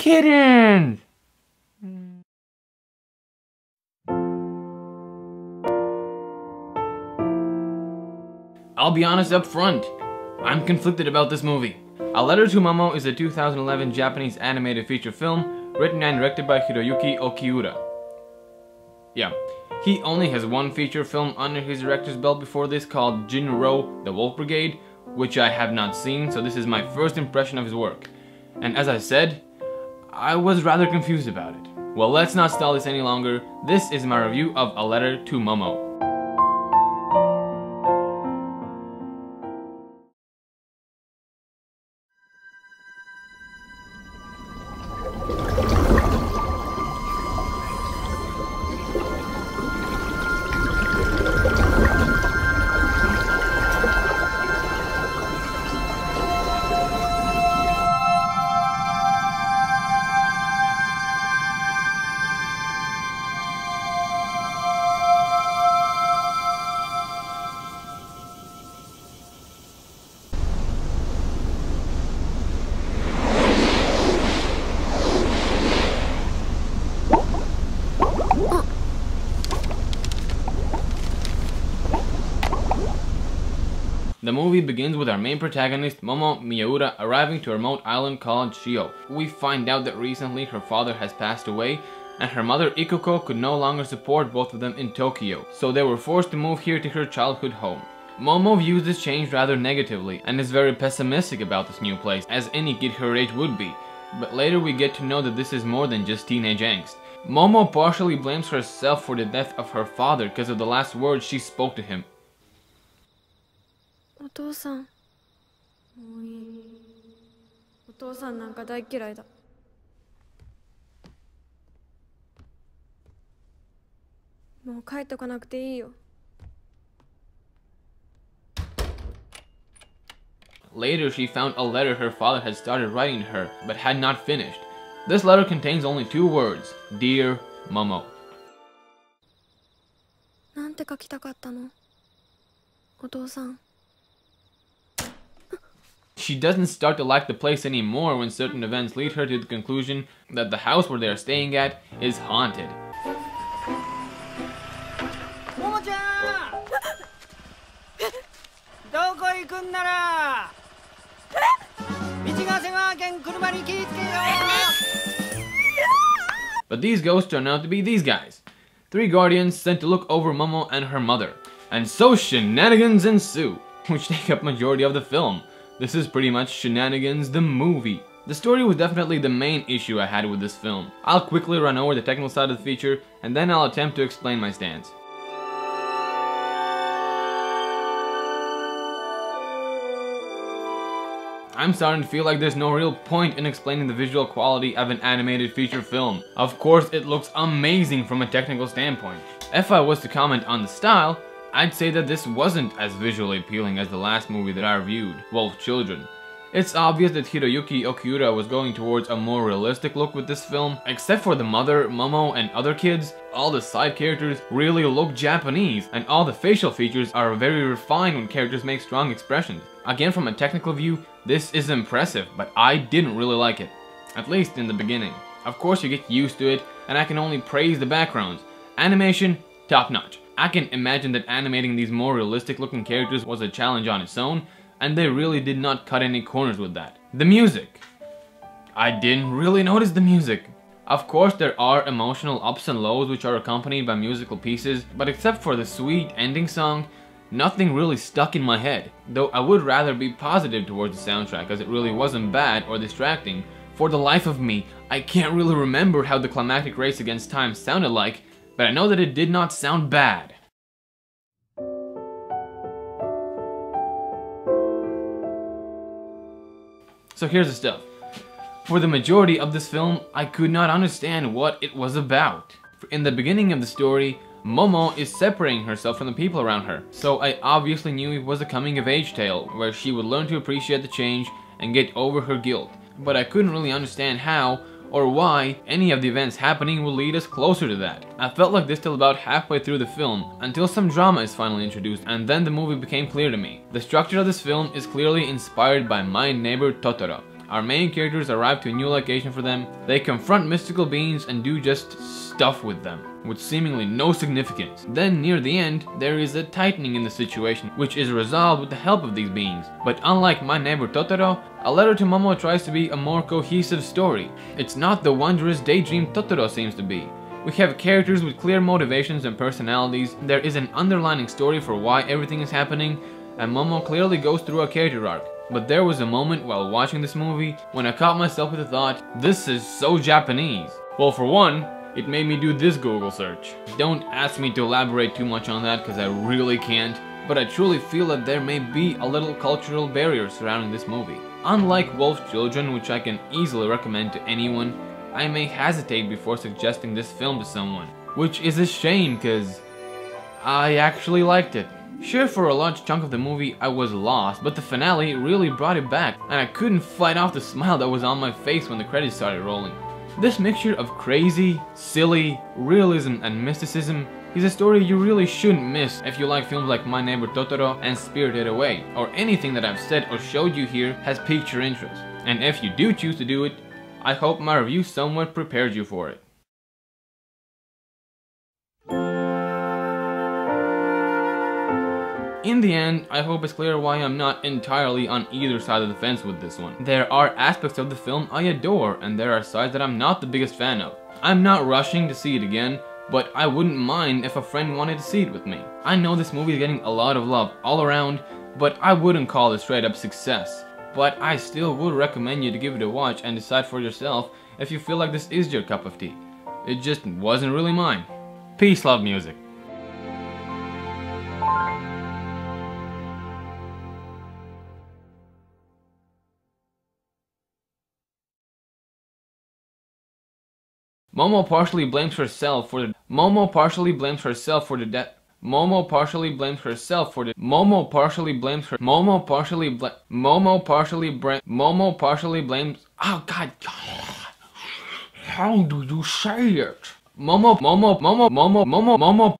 Kittens! I'll be honest up front. I'm conflicted about this movie. A Letter to Momo is a 2011 Japanese animated feature film written and directed by Hiroyuki Okiura. Yeah, he only has one feature film under his director's belt before this called Jin-Roh The Wolf Brigade, which I have not seen, so this is my first impression of his work. And as I said, I was rather confused about it. Well, let's not stall this any longer. This is my review of A Letter to Momo. The movie begins with our main protagonist, Momo Miyaura, arriving to a remote island called Shio. We find out that recently her father has passed away, and her mother Ikuko could no longer support both of them in Tokyo, so they were forced to move here to her childhood home. Momo views this change rather negatively, and is very pessimistic about this new place, as any kid her age would be. But later we get to know that this is more than just teenage angst. Momo partially blames herself for the death of her father because of the last words she spoke to him. お父さんもういいお父さんなんか大嫌いだもう帰っとかなくていいよ Later, she found a letter her father had started writing to her, but had not finished. This letter contains only two words Dear Momo. なんて書きたかったのお父さん She doesn't start to like the place anymore when certain events lead her to the conclusion that the house where they are staying at is haunted. But these ghosts turn out to be these guys. Three guardians sent to look over Momo and her mother. And so shenanigans ensue, which take up majority of the film. This is pretty much Shenanigans the movie. The story was definitely the main issue I had with this film. I'll quickly run over the technical side of the feature, and then I'll attempt to explain my stance. I'm starting to feel like there's no real point in explaining the visual quality of an animated feature film. Of course, it looks amazing from a technical standpoint. If I was to comment on the style, I'd say that this wasn't as visually appealing as the last movie that I reviewed, Wolf Children. It's obvious that Hiroyuki Okiura was going towards a more realistic look with this film. Except for the mother, Momo, and other kids, all the side characters really look Japanese, and all the facial features are very refined when characters make strong expressions. Again, from a technical view, this is impressive, but I didn't really like it. At least in the beginning. Of course you get used to it, and I can only praise the backgrounds. Animation, top notch. I can imagine that animating these more realistic looking characters was a challenge on its own, and they really did not cut any corners with that. The music. I didn't really notice the music. Of course there are emotional ups and lows which are accompanied by musical pieces, but except for the sweet ending song, nothing really stuck in my head. Though I would rather be positive towards the soundtrack as it really wasn't bad or distracting. For the life of me, I can't really remember how the climactic race against time sounded like, but I know that it did not sound bad. So here's the stuff. For the majority of this film, I could not understand what it was about. In the beginning of the story, Momo is separating herself from the people around her, so I obviously knew it was a coming of age tale, where she would learn to appreciate the change and get over her guilt. But I couldn't really understand how or why any of the events happening will lead us closer to that. I felt like this till about halfway through the film, until some drama is finally introduced, and then the movie became clear to me. The structure of this film is clearly inspired by My Neighbor Totoro. Our main characters arrive to a new location for them, they confront mystical beings and do just stuff with them, with seemingly no significance. Then near the end, there is a tightening in the situation, which is resolved with the help of these beings. But unlike My Neighbor Totoro, A Letter to Momo tries to be a more cohesive story. It's not the wondrous daydream Totoro seems to be. We have characters with clear motivations and personalities, there is an underlining story for why everything is happening, and Momo clearly goes through a character arc. But there was a moment while watching this movie when I caught myself with the thought, this is so Japanese. Well, for one, it made me do this Google search. Don't ask me to elaborate too much on that because I really can't, but I truly feel that there may be a little cultural barrier surrounding this movie. Unlike Wolf's Children, which I can easily recommend to anyone, I may hesitate before suggesting this film to someone, which is a shame because I actually liked it. Sure, for a large chunk of the movie I was lost, but the finale really brought it back, and I couldn't fight off the smile that was on my face when the credits started rolling. This mixture of crazy, silly, realism, and mysticism is a story you really shouldn't miss if you like films like My Neighbor Totoro and Spirited Away, or anything that I've said or showed you here has piqued your interest. And if you do choose to do it, I hope my review somewhat prepared you for it. In the end, I hope it's clear why I'm not entirely on either side of the fence with this one. There are aspects of the film I adore, and there are sides that I'm not the biggest fan of. I'm not rushing to see it again, but I wouldn't mind if a friend wanted to see it with me. I know this movie is getting a lot of love all around, but I wouldn't call it straight up success. But I still would recommend you to give it a watch and decide for yourself if you feel like this is your cup of tea. It just wasn't really mine. Peace, love music. Momo partially blames herself for the Momo partially blames herself for the death Momo partially blames herself for the Momo partially blames her Momo partially bla Momo partially bra Momo partially blames Oh god How do you say it? Momo Momo Momo Momo Momo Momo